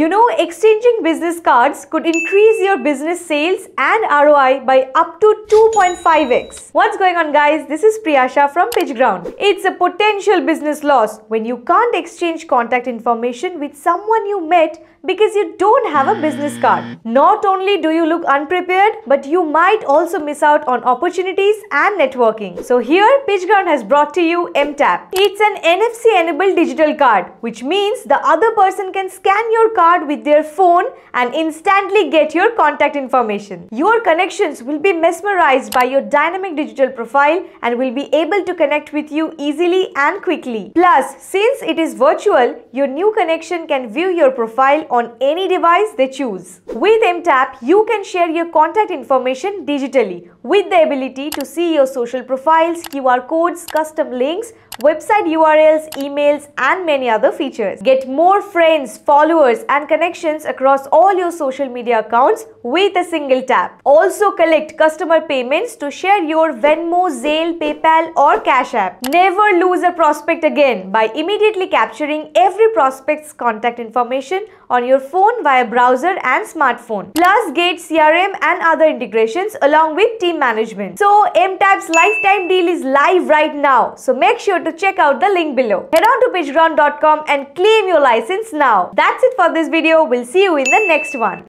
You know, exchanging business cards could increase your business sales and ROI by up to 2.5x. What's going on guys? This is Priyasha from PitchGround. It's a potential business loss when you can't exchange contact information with someone you met because you don't have a business card. Not only do you look unprepared, but you might also miss out on opportunities and networking. So here, PitchGround has brought to you MTap. It's an NFC-enabled digital card, which means the other person can scan your card with their phone and instantly get your contact information. Your connections will be mesmerized by your dynamic digital profile and will be able to connect with you easily and quickly. Plus, since it is virtual, your new connection can view your profile on any device they choose. With MTap, you can share your contact information digitally with the ability to see your social profiles, QR codes, custom links, website URLs, emails and many other features. Get more friends, followers and connections across all your social media accounts with a single tap. Also collect customer payments to share your Venmo, Zelle, PayPal or Cash App. Never lose a prospect again by immediately capturing every prospect's contact information on your phone via browser and smartphone. Plus get CRM and other integrations along with team management. So MTap's lifetime deal is live right now. So make sure to check out the link below. Head on to pitchground.com and claim your license now. That's it for this video. We'll see you in the next one.